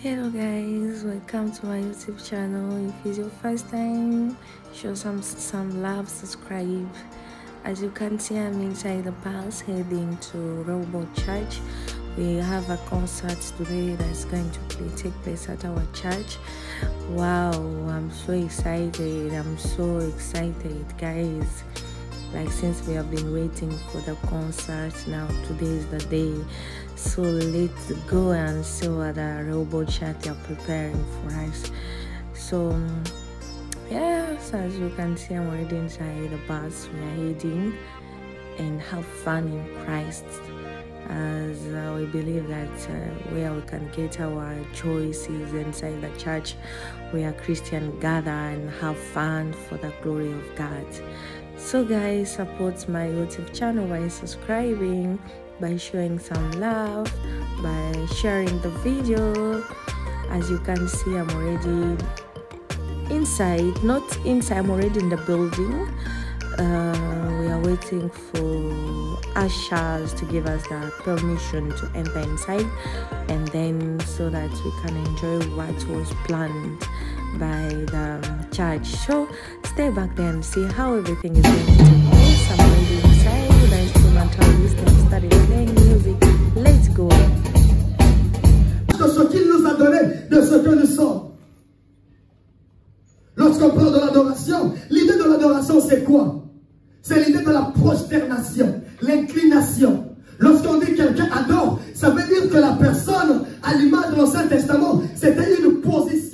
hello guys welcome to my youtube channel. If it's your first time show some some love subscribe. As you can see i'm inside the bus heading to Rehoboth church. We have a concert today that's going to play, take place at our church. Wow i'm so excited i'm so excited guys like since we have been waiting for the concert now today is the day. So let's go and see what the Rehoboth church are preparing for us. So yes as you can see i'm already inside the bus. We are heading and have fun in christ. As uh, we believe that uh, where we can get our choices inside the church where christian gather and have fun for the glory of god so guys support my youtube channel by subscribing by showing some love by sharing the video. As you can see i'm already inside not inside i'm already in the building. Uh, we are waiting for ushers to give us the permission to enter inside and then so that we can enjoy what was planned by the church stay back see how everything is going playing music let's go de ce qu'il nous a donné, de ce que nous sommes. Lorsqu'on parle de l'adoration, l'idée de l'adoration, c'est quoi? C'est l'idée de la prosternation, l'inclination. Lorsqu'on dit quelqu'un adore, ça veut dire que la personne, à l'image de l'Ancien Testament, c'était une position.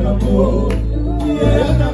Ya likambo ya na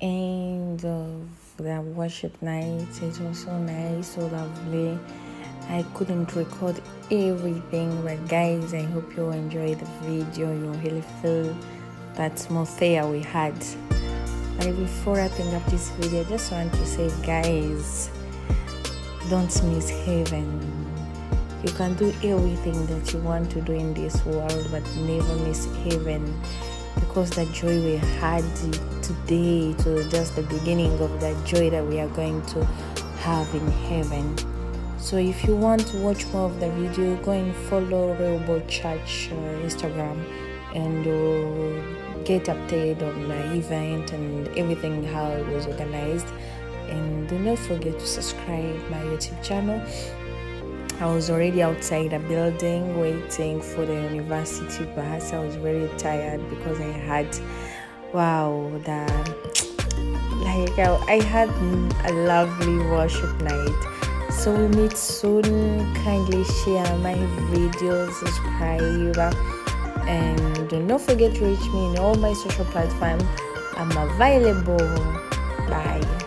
the end of the worship night. It was so nice, so lovely. I couldn't record everything, but guys, I hope you enjoyed the video. You really feel that small there we had. But before wrapping up this video, I just want to say, guys, don't miss heaven. You can do everything that you want to do in this world, but never miss heaven because the joy we had today to just the beginning of the joy that we are going to have in heaven. So if you want to watch more of the video go and follow Rehoboth Church uh, Instagram and uh, get updated on the event and everything how it was organized. And do not forget to subscribe my YouTube channel I was already outside the building waiting for the university bus. I was very tired because I had, wow, the like I, I had a lovely worship night. So we meet soon. Kindly share my videos, subscribe, and do not forget to reach me in all my social platforms. I'm available. Bye.